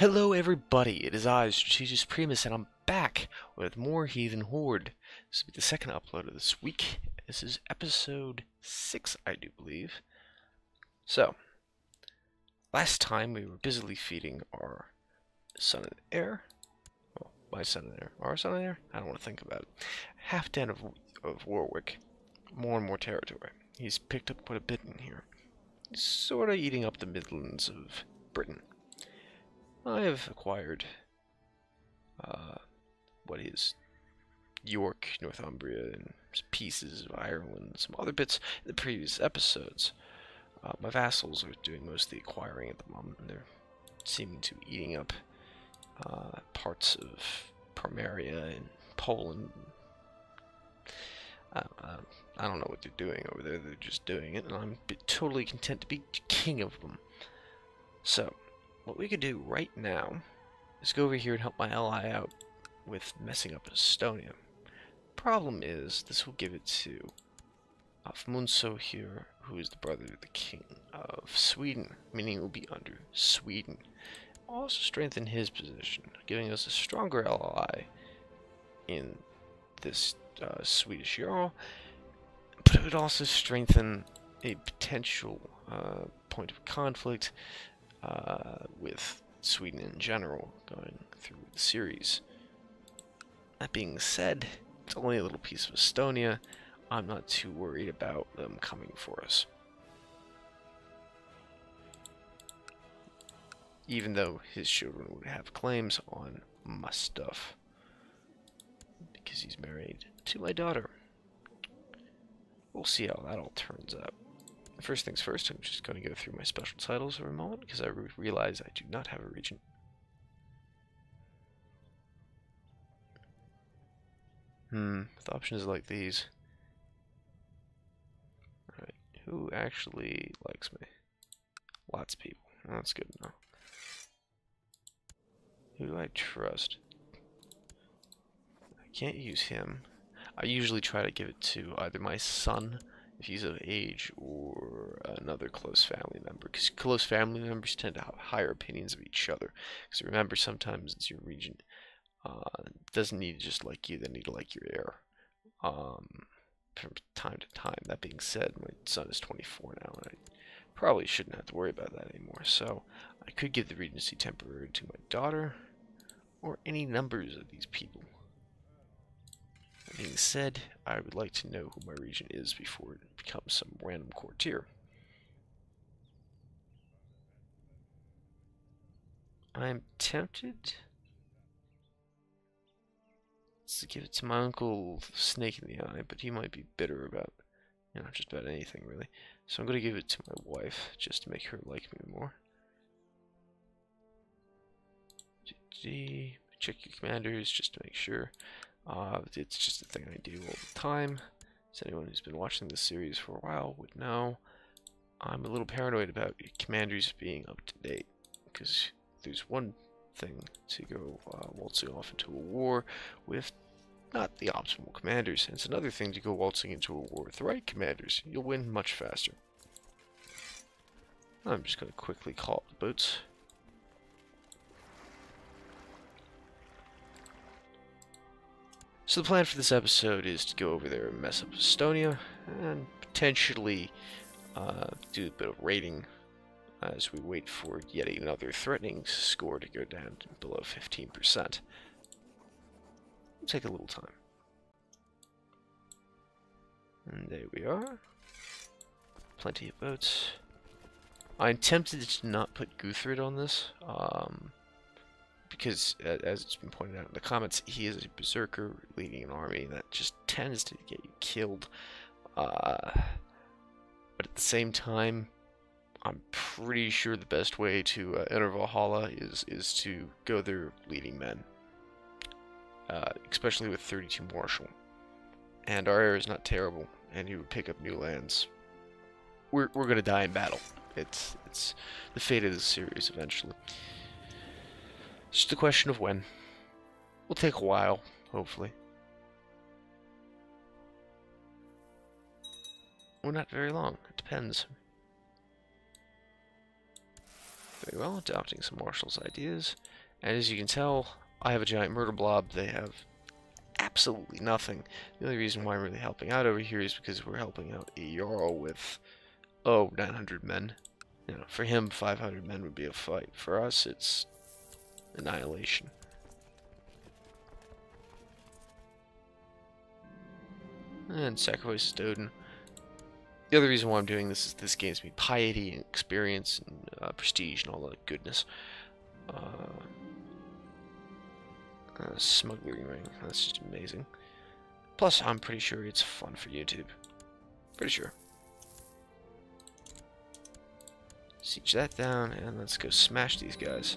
Hello everybody, it is I, Strategist Primus, and I'm back with more Heathen Horde. This will be the second upload of this week. This is episode 6, I do believe. So, last time we were busily feeding our son and heir. Well, my son and heir. Our son and heir? I don't want to think about it. Halfdan of, of Warwick. More and more territory. He's picked up quite a bit in here. He's sort of eating up the Midlands of Britain. I have acquired uh, what is York, Northumbria, and pieces of Ireland, some other bits in the previous episodes. Uh, my vassals are doing most of the acquiring at the moment, and they're seeming to be eating up uh, parts of Pomeria and Poland. I don't know what they're doing over there, they're just doing it, and I'm totally content to be king of them. So, what we could do right now is go over here and help my ally out with messing up Estonia. Problem is, this will give it to Afmunso here, who is the brother of the king of Sweden, meaning it will be under Sweden. Also strengthen his position, giving us a stronger ally in this uh, Swedish Jarl, but it would also strengthen a potential uh, point of conflict uh, with Sweden in general going through the series. That being said, it's only a little piece of Estonia. I'm not too worried about them coming for us. Even though his children would have claims on my stuff. Because he's married to my daughter. We'll see how that all turns out. First things first, I'm just going to go through my special titles for a moment because I re realize I do not have a regent. Hmm, with options like these. Alright, who actually likes me? Lots of people. that's good enough. Who do I trust? I can't use him. I usually try to give it to either my son if he's of age or another close family member because close family members tend to have higher opinions of each other. Because remember sometimes it's your regent uh, doesn't need to just like you they need to like your heir um, from time to time. That being said my son is 24 now and I probably shouldn't have to worry about that anymore. So I could give the regency temporary to my daughter or any numbers of these people. That being said, I would like to know who my regent is before it becomes some random courtier. I'm tempted to give it to my uncle Snake in the Eye, but he might be bitter about, you know, just about anything really. So I'm going to give it to my wife, just to make her like me more. Check your commanders, just to make sure. Uh, it's just a thing I do all the time. As anyone who's been watching this series for a while would know, I'm a little paranoid about commanders being up to date. Because there's one thing to go uh, waltzing off into a war with not the optimal commanders. And it's another thing to go waltzing into a war with the right commanders. You'll win much faster. I'm just going to quickly call up the boats. So the plan for this episode is to go over there and mess up Estonia, and potentially uh, do a bit of raiding as we wait for yet another threatening score to go down below 15%. It'll take a little time. And there we are. Plenty of votes. I'm tempted to not put Guthred on this. Um, because as it's been pointed out in the comments, he is a berserker leading an army that just tends to get you killed. Uh, but at the same time, I'm pretty sure the best way to uh, enter Valhalla is is to go there leading men, uh, especially with 32 martial. And our heir is not terrible, and he would pick up new lands. We're we're gonna die in battle. It's it's the fate of the series eventually. It's just a question of when. Will take a while, hopefully. Or not very long. It depends. very well, adopting some Marshall's ideas. And as you can tell, I have a giant murder blob. They have absolutely nothing. The only reason why I'm really helping out over here is because we're helping out a Jarl with, oh, 900 men. You know, for him, 500 men would be a fight. For us, it's annihilation. And sacrifice Odin. The other reason why I'm doing this is this gives me piety and experience and uh, prestige and all that goodness. Uh, uh, smuggling ring. That's just amazing. Plus, I'm pretty sure it's fun for YouTube. Pretty sure. Siege that down, and let's go smash these guys.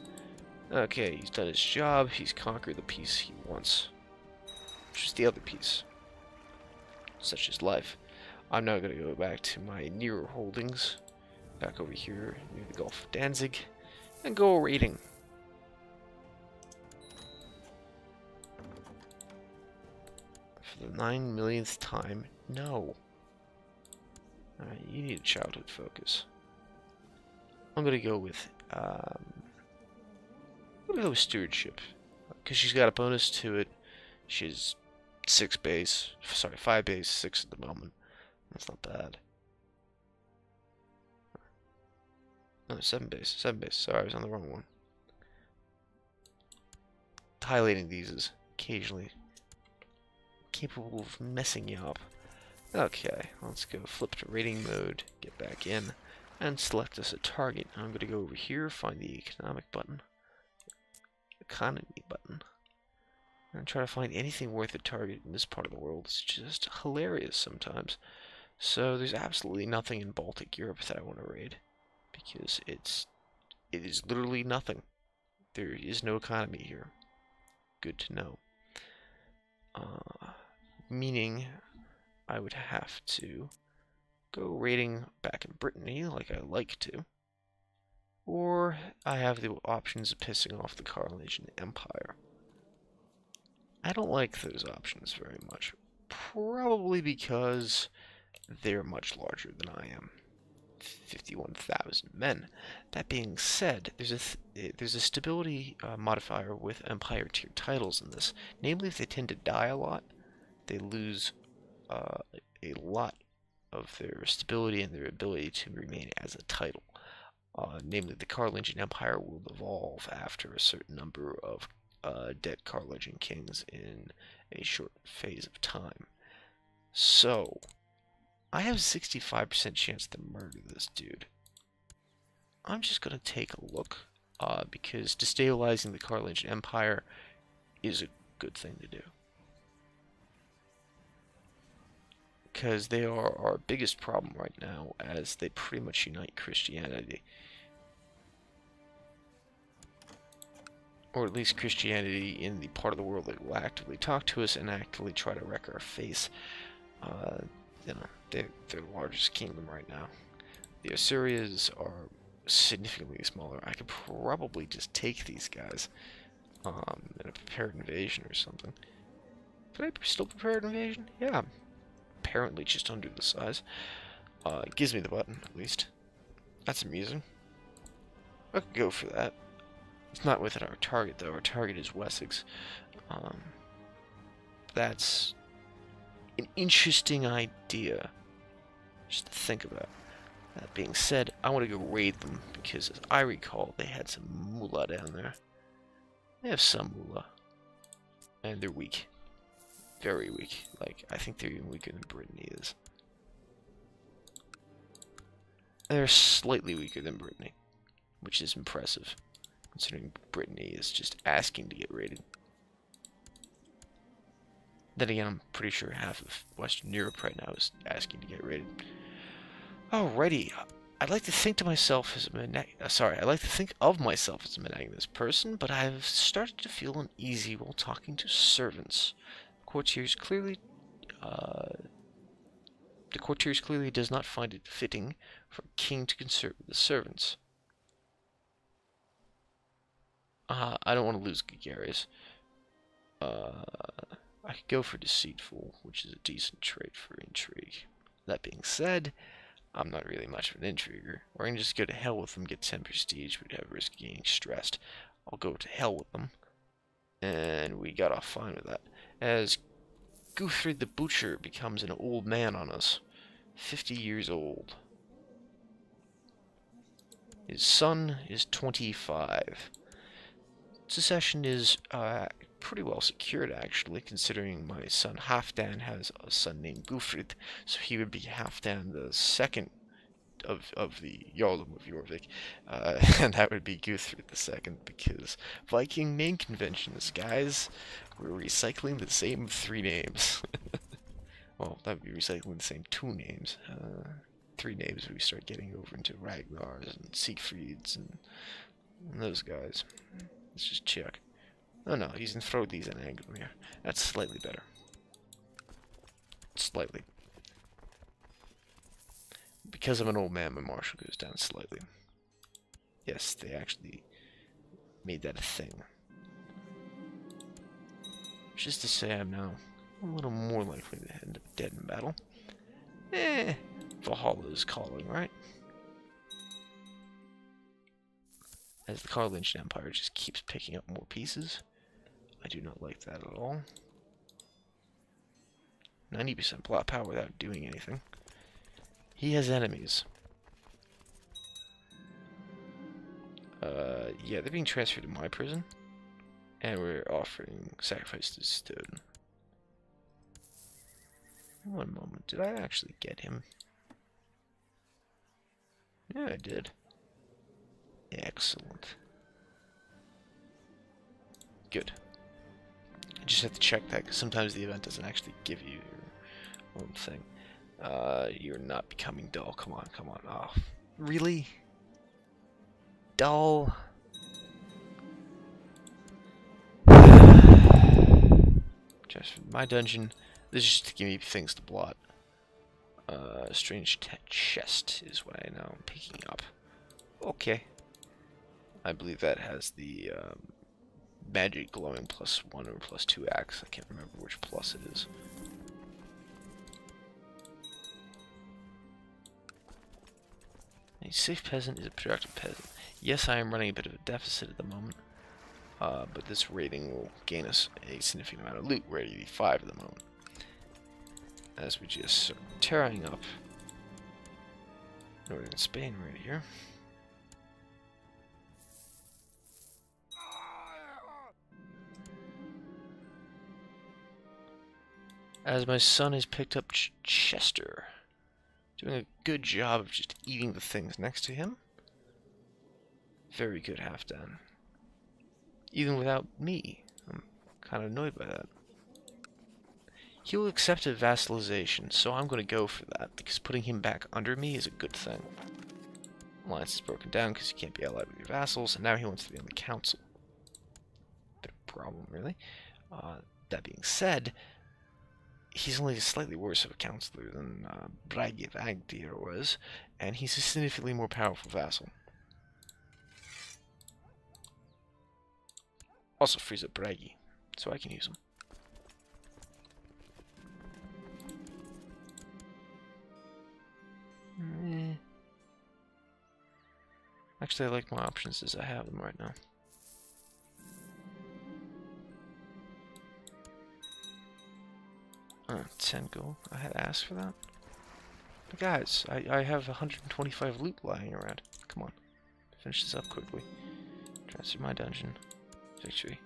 Okay, he's done his job. He's conquered the piece he wants. Which is the other piece. Such as life. I'm now going to go back to my nearer holdings. Back over here near the Gulf of Danzig. And go raiding. For the nine millionth time, no. Alright, you need a childhood focus. I'm gonna go with, um, I'm go with stewardship. Because she's got a bonus to it. She's six base, sorry, five base, six at the moment. That's not bad. No, seven base, seven base. Sorry, I was on the wrong one. Highlighting these is occasionally capable of messing you up. Okay, let's go flip to rating mode, get back in, and select us a target. I'm going to go over here, find the economic button, economy button, and try to find anything worth a target in this part of the world. It's just hilarious sometimes. So there's absolutely nothing in Baltic Europe that I want to raid, because it's it is literally nothing. There is no economy here. Good to know. Uh, meaning I would have to go raiding back in Brittany like I like to, or I have the options of pissing off the Carolingian Empire. I don't like those options very much, probably because they're much larger than I am. 51,000 men. That being said, there's a th eh, there's a stability uh, modifier with Empire tier titles in this. Namely, if they tend to die a lot, they lose uh, a lot of their stability and their ability to remain as a title. Uh, namely, the Carolingian Empire will evolve after a certain number of uh, dead Carolingian kings in a short phase of time. So, I have a 65% chance to murder this dude. I'm just going to take a look, uh, because destabilizing the Carolingian Empire is a good thing to do. because they are our biggest problem right now as they pretty much unite Christianity. Or at least Christianity in the part of the world that will actively talk to us and actively try to wreck our face. Uh, you know, they're, they're the largest kingdom right now. The Assyrians are significantly smaller. I could probably just take these guys um, in a prepared invasion or something. Could I still prepare an invasion? Yeah, apparently just under the size. Uh, it gives me the button, at least. That's amusing. I could go for that. It's not within our target, though. Our target is Wessex. Um, that's an interesting idea just to think about. That being said, I want to go raid them because, as I recall, they had some moolah down there. They have some moolah. And they're weak very weak. Like, I think they're even weaker than Brittany is. They're slightly weaker than Brittany, which is impressive, considering Brittany is just asking to get raided. Then again, I'm pretty sure half of Western Europe right now is asking to get raided. Alrighty, I'd like to think to myself as a uh, sorry, I like to think of myself as a monogamous person, but I've started to feel uneasy while talking to servants courtiers clearly uh, the courtiers clearly does not find it fitting for a king to with the servants. Uh, I don't want to lose Gregarious. Uh, I could go for Deceitful, which is a decent trait for intrigue. That being said, I'm not really much of an intriguer. Or I can just go to hell with them, get 10 prestige, have risk getting stressed. I'll go to hell with them. And we got off fine with that. As Guthred the Butcher becomes an old man on us. 50 years old. His son is 25. Secession is uh, pretty well secured, actually, considering my son Halfdan has a son named Guthred, so he would be Halfdan the second of, of the Jarldom of Jorvik, uh, and that would be Guthred the second, because Viking name conventions, guys, we're recycling the same three names. well, that would be recycling the same two names. Uh, three names we start getting over into Ragnars and Siegfrieds and, and those guys. Let's just check. Oh no, he's in Frodi's and Angelmere. That's slightly better. Slightly. Because I'm an old man, my martial goes down slightly. Yes, they actually made that a thing. Just to say I'm now a little more likely to end up dead in battle. Eh, Valhalla is calling, right? As the Carolingian Empire just keeps picking up more pieces. I do not like that at all. 90% plot power without doing anything. He has enemies. Uh, yeah, they're being transferred to my prison. And we're offering sacrifice to Stone. One moment, did I actually get him? Yeah, I did. Excellent. Good. I just have to check that because sometimes the event doesn't actually give you your own thing. Uh, you're not becoming dull. Come on, come on. Oh, really? Dull? just my dungeon. This is just to give me things to blot. Uh, strange chest is what I know I'm picking up. Okay. I believe that has the um, magic glowing plus one or plus two axe. I can't remember which plus it is. A safe peasant is a productive peasant. Yes, I am running a bit of a deficit at the moment, uh, but this rating will gain us a significant amount of loot. We're at 85 at the moment. As we just start tearing up northern Spain right here. As my son has picked up Ch Chester. Doing a good job of just eating the things next to him. Very good Halfdan. Even without me. I'm kind of annoyed by that. He will accept a vassalization, so I'm going to go for that, because putting him back under me is a good thing. Alliance is broken down because you can't be allied with your vassals, and now he wants to be on the council. Bit of a problem, really. Uh, that being said, he's only slightly worse of a counselor than uh, Bragi Ragdir was, and he's a significantly more powerful vassal. Also frees up Bragi, so I can use him. Eh. Actually, I like my options as I have them right now. Uh, 10 gold. I had asked for that. Guys, I, I have 125 loot lying around. Come on. Finish this up quickly. Transfer my dungeon. Victory.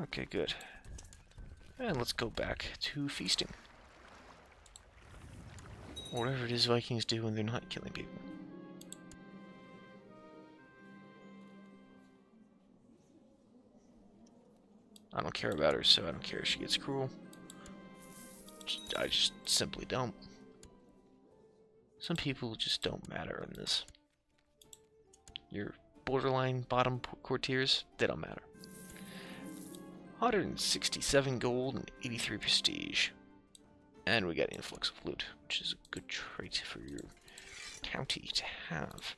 Okay, good. And let's go back to feasting. Whatever it is Vikings do when they're not killing people. I don't care about her, so I don't care if she gets cruel. I just simply don't. Some people just don't matter in this. Your borderline bottom courtiers, they don't matter. 167 gold and 83 prestige. And we got influx of loot, which is a good trait for your county to have.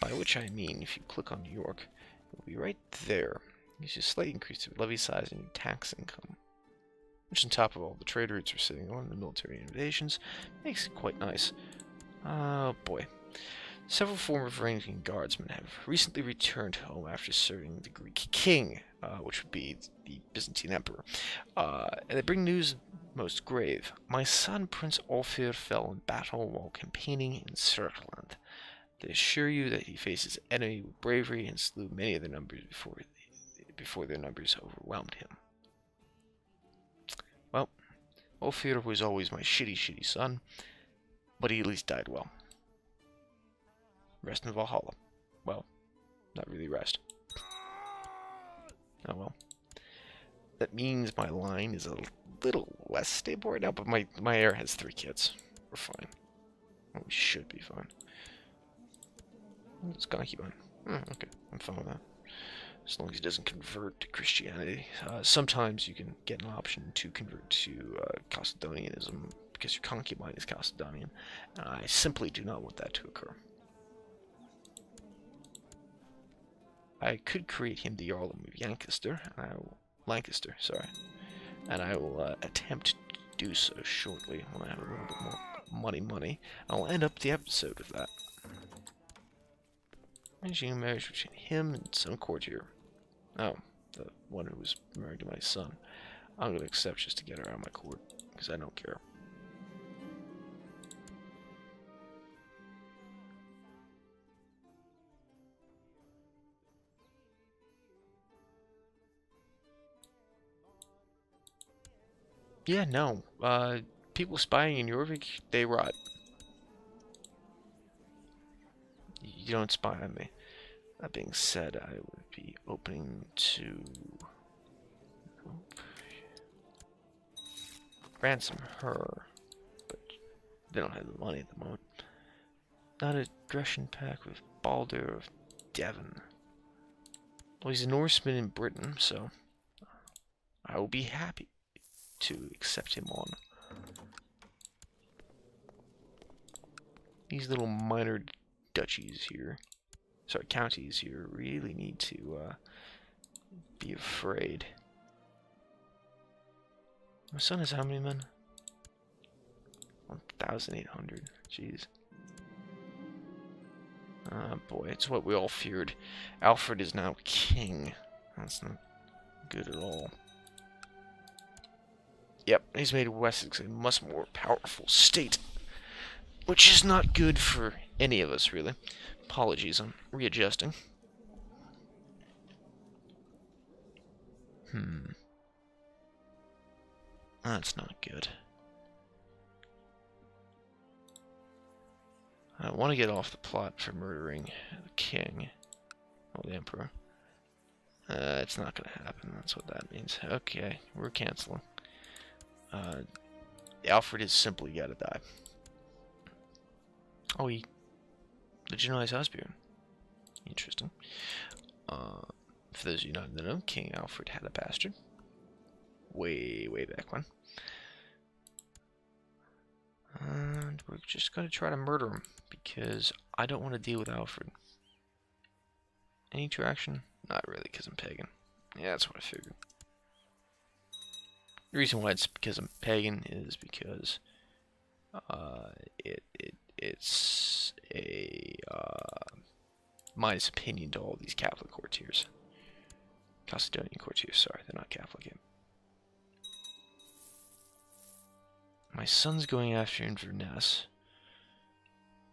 By which I mean, if you click on New York, it'll be right there. Gives you a slight increase to levy size and tax income which on top of all the trade routes we're sitting on, the military invasions, makes it quite nice. Oh boy. Several former Varangian guardsmen have recently returned home after serving the Greek king, uh, which would be the Byzantine emperor. Uh, and they bring news most grave. My son, Prince Ulfir, fell in battle while campaigning in Serkland. They assure you that he faces enemy with bravery and slew many of their numbers before, before their numbers overwhelmed him. Ulfir was always my shitty, shitty son, but he at least died well. Rest in Valhalla. Well, not really rest. Oh well. That means my line is a little less stable right now, but my, my heir has three kids. We're fine. We should be fine. It's concubine. Hmm, okay, I'm fine with that. As long as he doesn't convert to Christianity. Uh, sometimes you can get an option to convert to uh, because your concubine is Chalcedonian. I simply do not want that to occur. I could create him the Jarl of Lancaster, and I will, Lancaster, sorry, and I will uh, attempt to do so shortly when I have a little bit more money money. I'll end up the episode with that. Arranging a marriage between him and some courtier. Oh, the one who was married to my son. I'm going to accept just to get her out of my court, because I don't care. Yeah, no. Uh, people spying in Jorvik, they rot. You don't spy on me. That being said, I would be opening to ransom her, but they don't have the money at the moment. Not a aggression pack with Balder of Devon. Well, he's a Norseman in Britain, so I will be happy to accept him on. These little minor duchies here, sorry, counties you really need to uh, be afraid. My son has how many men? 1,800. Jeez. Ah, oh boy, it's what we all feared. Alfred is now king. That's not good at all. Yep, he's made Wessex a much more powerful state. Which is not good for any of us, really. Apologies, I'm readjusting. Hmm. That's not good. I want to get off the plot for murdering the king. Or the emperor. Uh, it's not going to happen, that's what that means. Okay, we're canceling. Uh, Alfred has simply got to die. Oh, he legitimized Osbjorn. Interesting. Uh, for those of you not know, King Alfred had a bastard. Way, way back when. And we're just going to try to murder him, because I don't want to deal with Alfred. Any traction? Not really, because I'm pagan. Yeah, that's what I figured. The reason why it's because I'm pagan is because uh, it, it it's a uh, minus opinion to all these Catholic courtiers. Chalcedonian courtiers, sorry, they're not Catholic yet. My son's going after Inverness,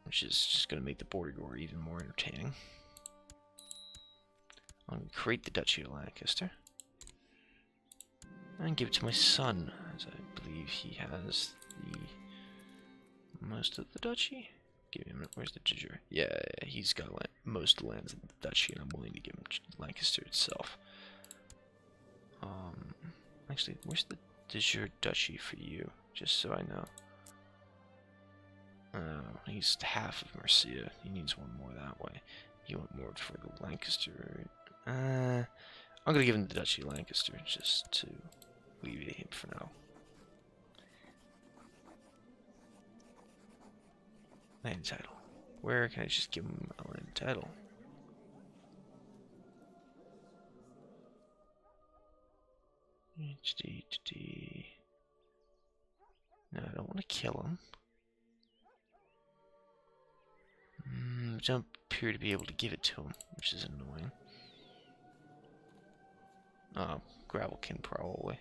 which is just going to make the border even more entertaining. I'm going to create the Duchy of Lancaster. And give it to my son, as I believe he has the most of the duchy. Give him, where's the de jure? Yeah, he's got land, most lands in the duchy, and I'm willing to give him Lancaster itself. Um, actually, where's the de duchy for you? Just so I know. Oh, he's half of Mercia. He needs one more that way. You want more for the Lancaster. Uh, I'm gonna give him the Duchy Lancaster just to alleviate him for now. Land title. Where can I just give him a land title? HD, No, I don't want to kill him. Mm, don't appear to be able to give it to him, which is annoying. Oh, Gavelkind probably.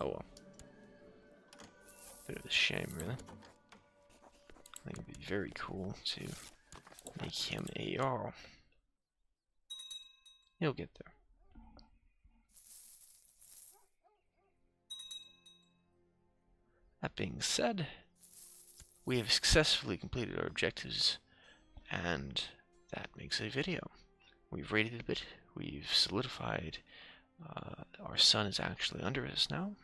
Oh well. Bit of a shame, really. I think it'd be very cool to make him a. He'll get there. That being said, we have successfully completed our objectives, and that makes a video. We've raided a bit, we've solidified, uh, our son is actually under us now.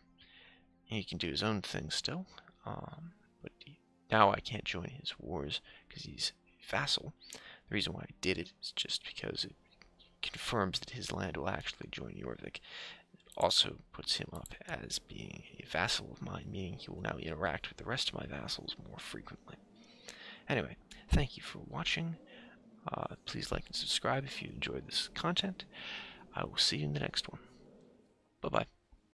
He can do his own thing still, um, but he, now I can't join his wars because he's vassal. The reason why I did it is just because it confirms that his land will actually join Jorvik It also puts him up as being a vassal of mine, meaning he will now interact with the rest of my vassals more frequently. Anyway, thank you for watching. Uh, please like and subscribe if you enjoyed this content. I will see you in the next one. Bye-bye.